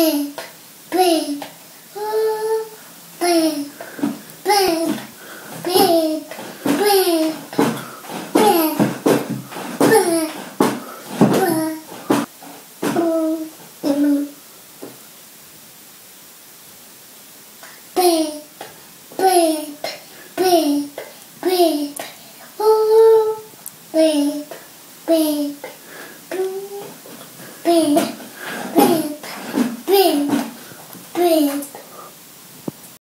beep, beep. Ooh, beep, beep, beep, beep, beep, beep, beep. Ooh, mm. Beep, beep, beep, beep. Ooh, beep, beep, ooh, beep, beep.